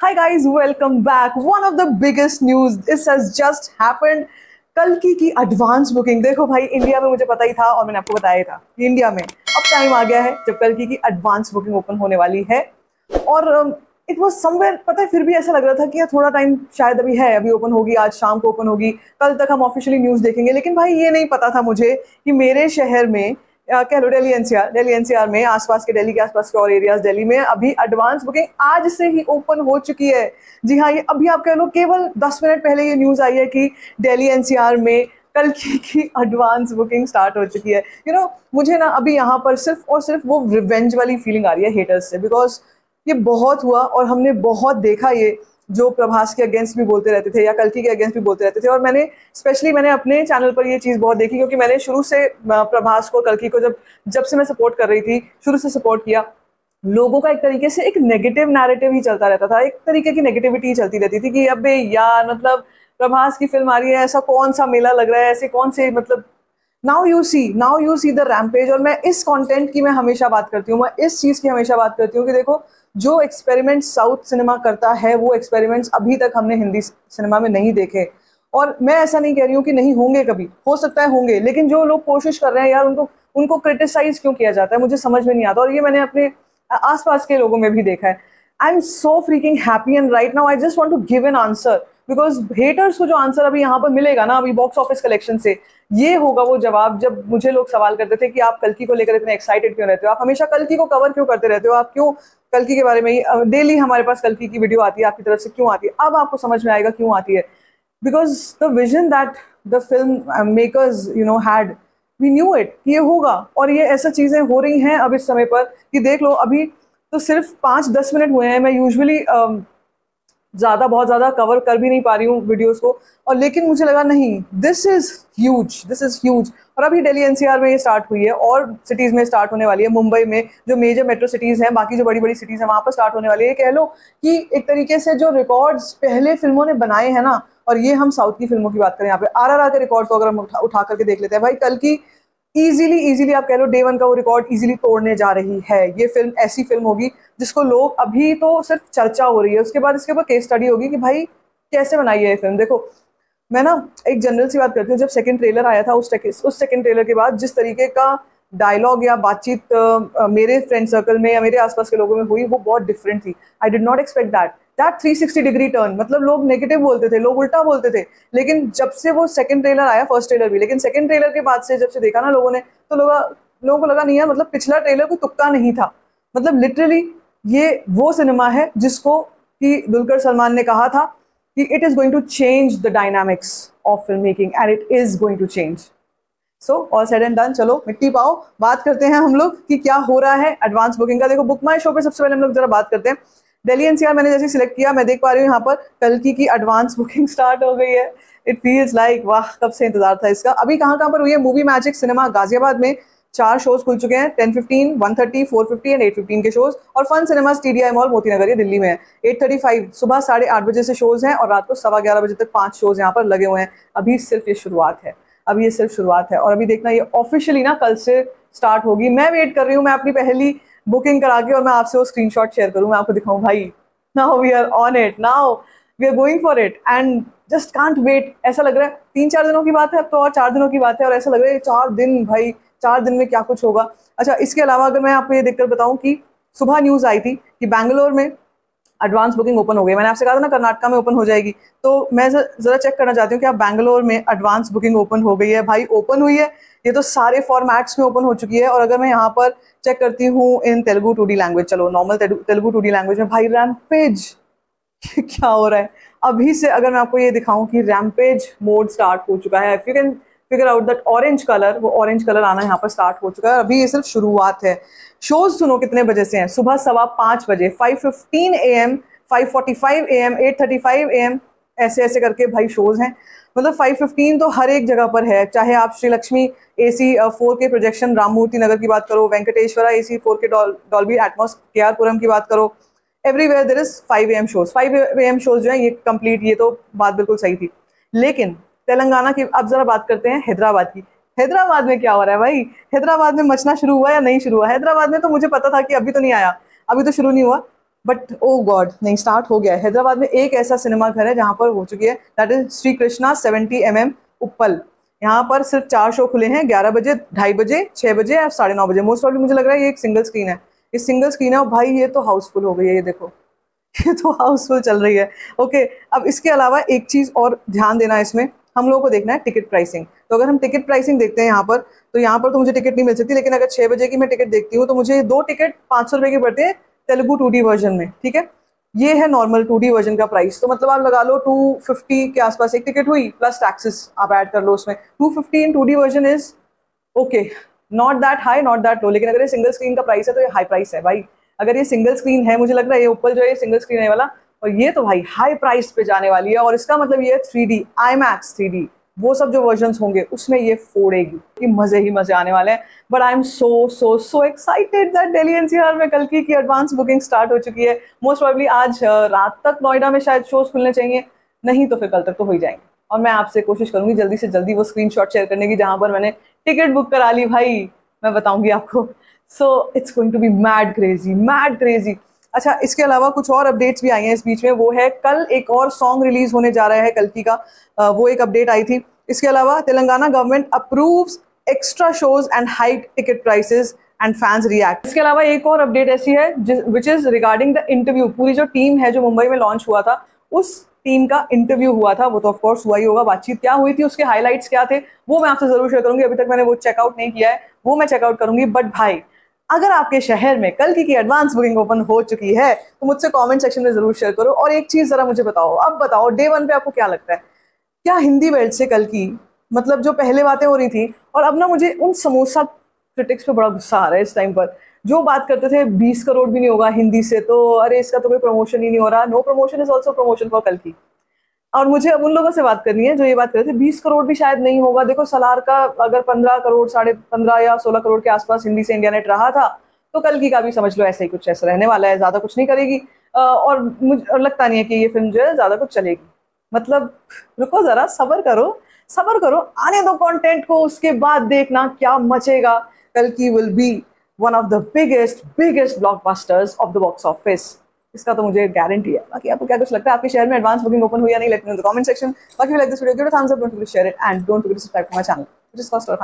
Hi guys, welcome back. One of the biggest news. This has just happened. कल की की advance booking देखो भाई इंडिया में मुझे पता ही था और मैंने आपको बताया था इंडिया में अब टाइम आ गया है जब कल की की एडवांस बुकिंग ओपन होने वाली है और इट वॉज़ समवेयर पता है फिर भी ऐसा लग रहा था कि यार थोड़ा टाइम शायद अभी है अभी ओपन होगी आज शाम को ओपन होगी कल तक हम ऑफिशियली न्यूज़ देखेंगे लेकिन भाई ये नहीं पता था मुझे कि मेरे शहर में कह लो डेली एनसीआर दिल्ली एनसीआर में आसपास के दिल्ली के आसपास के और एरियाज़ दिल्ली में अभी एडवांस बुकिंग आज से ही ओपन हो चुकी है। जी हाँ ये अभी आप कह लो केवल दस मिनट पहले ये न्यूज़ आई है कि डेली एनसीआर में कल की की एडवांस बुकिंग स्टार्ट हो चुकी है। यू you नो know, मुझे ना अभी यहाँ पर सिर्फ़ और सिर्फ़ वो रिवेंज वाली फीलिंग आ रही है हेटर्स से बिकॉज़ ये बहुत हुआ और हमने बहुत देखा ये जो प्रभास के अगेंस्ट भी बोलते रहते थे या कल्की के अगेंस्ट भी बोलते रहते थे। और मैंने स्पेशली मैंने अपने चैनल पर ये चीज़ बहुत देखी क्योंकि मैंने शुरू से प्रभास को कल्की को जब जब से मैं सपोर्ट कर रही थी, शुरू से सपोर्ट किया, लोगों का एक तरीके से एक नेगेटिव नैरेटिव ही चलता रहता था। एक तरीके की नेगेटिविटी चलती रहती थी कि अब यार मतलब प्रभास की फ़िल्म आ रही है, ऐसा कौन सा मेला लग रहा है, ऐसे कौन से मतलब now you see now you see the rampage और मैं इस कंटेंट की मैं हमेशा बात करती हूँ, मैं इस चीज़ की हमेशा बात करती हूँ कि देखो, जो एक्सपेरिमेंट साउथ सिनेमा करता है, वो एक्सपेरिमेंट्स अभी तक हमने हिंदी सिनेमा में नहीं देखे। और मैं ऐसा नहीं कह रही हूँ कि नहीं होंगे कभी, हो सकता है होंगे, लेकिन जो लोग कोशिश कर रहे हैं यार उनको उनको क्रिटिसाइज क्यों किया जाता है, मुझे समझ में नहीं आता। और ये मैंने अपने आसपास के लोगों में भी देखा है। I am so freaking happy and right now I just want to give an answer because haters को जो आंसर अभी यहाँ पर मिलेगा ना, अभी बॉक्स ऑफ़िस कलेक्शन से, ये होगा वो जवाब जब मुझे लोग सवाल करते थे कि आप कलकी को लेकर इतने एक्साइटेड क्यों रहते हो? आप हमेशा कलकी को कवर क्यों करते रहते हो? आप क्यों कलकी के बारे में डेली हमारे पास कलकी की वीडियो आती है, आपकी तरफ़ से क्यों आती है? अब आपको समझ में आएगा क्यों आती है। Because the vision that the film makers you know had we knew it ये होगा। और ये ऐसा चीज़ें हो रही हैं अब इस समय पर कि देख लो, अभी तो सिर्फ़ पाँच दस मिनट हुए हैं। मैं यूजुअली ज़्यादा बहुत ज़्यादा कवर कर भी नहीं पा रही हूँ वीडियोस को। और लेकिन मुझे लगा नहीं this is huge this is huge और अभी दिल्ली एनसीआर में ये स्टार्ट हुई है और सिटीज़ में स्टार्ट होने वाली है। मुंबई में जो मेजर मेट्रो सिटीज़ हैं बाकी जो बड़ी बड़ी सिटीज़ हैं वहाँ पर स्टार्ट होने वाली है। कह लो कि एक तरीके से जो रिकॉर्ड्स पहले फ़िल्मों ने बनाए हैं ना और ये हम साउथ की फ़िल्मों की बात करें यहाँ पे। आर आर आर के रिकॉर्ड को अगर हम उठा, उठा करके देख लेते हैं भाई कल की इजीली इजीली आप कह लो डे वन का वो रिकॉर्ड इजीली तोड़ने जा रही है। ये फ़िल्म ऐसी फ़िल्म होगी जिसको लोग अभी तो सिर्फ़ चर्चा हो रही है। उसके बाद इसके ऊपर केस स्टडी होगी कि भाई, कैसे बनाई है ये फ़िल्म देखो, मैं ना एक जनरल सी बात करती हूँ, जब सेकंड ट्रेलर आया था, उस उस सेकंड ट्रेलर के बाद जिस तरीके का डायलॉग या बातचीत मेरे फ्रेंड सर्कल में या मेरे आसपास के लोगों में हुई, वो बहुत डिफरेंट थी। I did not expect that that 360 degree turn मतलब लोग नेगेटिव बोलते थे, लोग उल्टा बोलते थे। लेकिन जब से वो सेकंड ट्रेलर आया फ़र्स्ट ट्रेलर भी, लेकिन सेकंड ट्रेलर के बाद से जब से देखा ना लोगों ने तो लोग, लोगों को लगा नहीं है मतलब पिछला ट्रेलर कोई तुक्का नहीं था। मतलब लिटरली ये वो सिनेमा है जिसको कि दुलकर सलमान ने कहा था कि it is going to change the dynamics of film making and it is going to change so all said and done चलो, मिट्टी पाओ। बात करते हैं हम लोग कि क्या हो रहा है एडवांस बुकिंग का। देखो बुक माई शो पे सबसे पहले हम लोग जरा बात करते हैं। दिल्ली एनसीआर मैंने जैसे सिलेक्ट किया, मैं देख पा रही हूँ यहाँ पर कल की की एडवांस बुकिंग स्टार्ट हो गई है। इट फील्स लाइक वाह, कब से इंतज़ार था इसका। अभी कहाँ कहाँ पर हुई है? मूवी मैजिक सिनेमा गाजियाबाद में चार शोज़ खुल चुके हैं ten fifteen one thirty four fifty and eight fifteen के शोज़ और fun cinema TDI mall Moti Nagar ये दिल्ली में है। एट थर्टी फाइव सुबह साढ़े आठ बजे से शोज़ हैं और रात को सवा ग्यारह बजे तक पाँच शोज़ यहाँ पर लगे हुए हैं। अभी सिर्फ़ ये शुरुआत है। अभी ये सिर्फ़ शुरुआत है। और अभी देखना, ये ऑफिशियली ना कल से स्टार्ट होगी। मैं वेट कर रही हूँ, मैं अपनी पहली बुकिंग करा के और मैं आपसे वो स्क्रीन शेयर करूँ, मैं आपको दिखाऊँ, भाई now we are on it now we are going for it and just can't wait ऐसा लग रहा है तीन चार दिनों की बात है, अब तो और चार दिनों की बात है और ऐसा लग रहा है चार दिन, भाई, चार दिन में क्या कुछ होगा? अच्छा इसके अलावा अगर मैं आपको ये देखकर बताऊँ कि सुबह न्यूज़ आई थी कि बैंगलोर में एडवांस बुकिंग ओपन हो गई। मैंने आपसे कहा था ना, कर्नाटका में ओपन हो जाएगी। तो मैं ज़रा चेक करना चाहती हूँ कि आप बैंगलोर में एडवांस बुकिंग ओपन हो गई है? भाई ओपन हुई है? ये तो सारे फॉर्मेट्स में ओपन हो चुकी है। और अगर मैं यहाँ पर चेक करती हूँ इन तेलुगु टू लैंग्वेज चलो नॉर्मल तेलुगु टू लैंग्वेज में, भाई रैमपेज क्या हो रहा है? अभी से अगर मैं आपको ये दिखाऊँ कि रैमपेज मोड स्टार्ट हो चुका है। If you can figure out that orange colour वो ऑरेंज कलर आना यहाँ पर स्टार्ट हो चुका है अभी ये सिर्फ़ शुरुआत है। शोज़ सुनो कितने बजे से हैं? सुबह सवा पाँच बजे five fifteen A M five forty five A M eight thirty five A M ऐसे ऐसे करके भाई शोज़ हैं। मतलब 515 तो हर एक जगह पर है। चाहे आप Shri Lakshmi A C four K projection Rammurthy Nagar की बात करो, Venkateshwara A C four K doll, Dolby Atmos K R Puram की बात करो everywhere there is five A M shows five A M shows जो है, ये complete ये तो बात बिल्कुल सही थी। लेकिन तेलंगाना की, अब जरा बात करते हैं हैदराबाद की। हैदराबाद में क्या हो रहा है भाई? हैदराबाद में मचना शुरू हुआ या नहीं शुरू हुआ? हैदराबाद में तो मुझे पता था कि अभी तो नहीं आया। अभी तो शुरू नहीं हुआ। बट ओ गॉड नहीं स्टार्ट हो गया हैदराबाद में एक ऐसा सिनेमा घर है जहाँ पर हो चुकी है। That is Shri Krishna seventy M M Uppal यहाँ पर सिर्फ़ चार शो खुले हैं, ग्यारह बजे, ढाई बजे छः बजे और साढ़े नौ बजे। मोस्ट ऑफली मुझे लग रहा है ये एक सिंगल स्क्रीन है। ये सिंगल स्क्रीन है और भाई ये तो हाउसफुल हो गई है, ये देखो। ये तो हाउसफुल चल रही है। ओके अब इसके अलावा एक चीज़ और ध्यान देना इसमें। हम लोगों को देखना है टिकट प्राइसिंग। तो अगर हम टिकट प्राइसिंग देखते हैं यहाँ पर तो यहाँ पर तो मुझे टिकट नहीं मिल सकती, लेकिन अगर छः बजे की मैं टिकट देखती हूँ तो मुझे दो टिकट पाँच सौ रुपये की पड़ते हैं तेलुगु टू वर्जन में, ठीक है? ये है नॉर्मल टू वर्जन का प्राइस तो मतलब आप लगा लो टू फिफ्टी के आसपास एक टिकट हुई प्लस टैक्सेस आप ऐड कर लो उसमें। Two fifty in two version is okay not that high not that low लेकिन अगर ये सिंगल स्क्रीन का प्राइस है तो ये हाई प्राइस है भाई। अगर ये सिंगल स्क्रीन है, मुझे लग रहा है ये ऊपर जो है सिंगल स्क्रीन है वाला और ये तो भाई हाई प्राइस पे जाने वाली है और इसका मतलब ये three D IMAX three D वो सब जो वर्जन होंगे उसमें ये फोड़ेगी। कि मज़े ही मज़े आने वाले हैं। But I am so so so excited that Delhi NCR में कल की, की एडवांस बुकिंग स्टार्ट हो चुकी है। मोस्ट प्रॉब्ली आज रात तक नोएडा में शायद शोज़ खुलने चाहिए। नहीं तो फिर कल तक तो हो ही जाएँगे। और मैं आपसे कोशिश करूँगी जल्दी से जल्दी वो स्क्रीन शेयर करने की जहाँ पर मैंने टिकट बुक करा ली। भाई मैं बताऊँगी आपको। So it's going to be mad crazy mad crazy अच्छा इसके अलावा कुछ और अपडेट्स भी आई हैं इस बीच में। वो है, कल एक और सॉन्ग रिलीज़ होने जा रहा है की। का वो एक अपडेट आई थी। इसके अलावा Telangana government approves extra shows and high ticket prices and fans react इसके अलावा एक और अपडेट ऐसी है which is regarding the interview पूरी जो टीम है, जो मुंबई में लॉन्च हुआ था, उस टीम का इंटरव्यू हुआ था। वो तो ऑफकोर्स हुआ ही होगा। बातचीत क्या हुई थी, उसके हाईलाइट्स क्या थे, वो मैं आपसे ज़रूर शेयर करूँगी। अभी तक मैंने वो चेकआउट नहीं किया है। वो मैं चेकआउट करूँगी। बट भाई अगर आपके शहर में कल की, की एडवांस बुकिंग ओपन हो चुकी है तो मुझसे कमेंट सेक्शन में ज़रूर शेयर करो। और एक चीज़ जरा मुझे बताओ अब बताओ डे वन पे आपको क्या लगता है? क्या हिंदी बेल्ट से कल की मतलब जो पहले बातें हो रही थी और अब ना मुझे उन समोसा क्रिटिक्स पे बड़ा गुस्सा आ रहा है इस टाइम पर। जो बात करते थे 20 करोड़ भी नहीं होगा हिंदी से तो अरे इसका तो कोई प्रमोशन ही नहीं हो रहा। No promotion is also promotion for कल की। और मुझे अब उन लोगों से बात करनी है जो ये बात कर रहे थे। बीस करोड़ भी शायद नहीं होगा। देखो, सलार का अगर पंद्रह करोड़, साढ़े पंद्रह या सोलह करोड़ के आसपास हिंदी से इंडिया नेट रहा था तो कल की का भी समझ लो ऐसे ही कुछ ऐसा रहने वाला है, ज़्यादा कुछ नहीं करेगी। और मुझे लगता नहीं है कि ये फ़िल्म जो है ज़्यादा कुछ चलेगी। मतलब रुको ज़रा, सबर करो सबर करो, आने दो कंटेंट को, उसके बाद देखना क्या मचेगा। कल की will be one of the biggest biggest blockbusters of the box office इसका तो मुझे गारंटी है। बाकी आपको क्या कुछ लगता है? आपके शेयर में एडवांस बुकिंग ओपन हुई या नहीं let in the comment section बाकी like this video give a thumbs up don't forget to share it and don't forget to subscribe to my channel which is cost